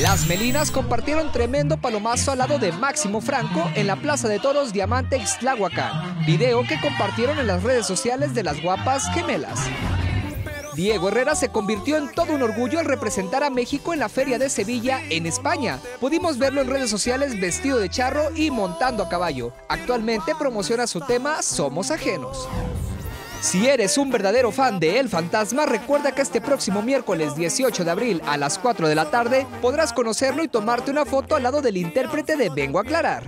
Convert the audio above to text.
Las Melinas compartieron tremendo palomazo al lado de Máximo Franco en la Plaza de Toros Diamante Ixtlahuacán, video que compartieron en las redes sociales de las guapas gemelas. Diego Herrera se convirtió en todo un orgullo al representar a México en la Feria de Sevilla, en España. Pudimos verlo en redes sociales vestido de charro y montando a caballo. Actualmente promociona su tema Somos Ajenos. Si eres un verdadero fan de El Fantasma, recuerda que este próximo miércoles 18 de abril a las 4 de la tarde podrás conocerlo y tomarte una foto al lado del intérprete de Vengo a Aclarar.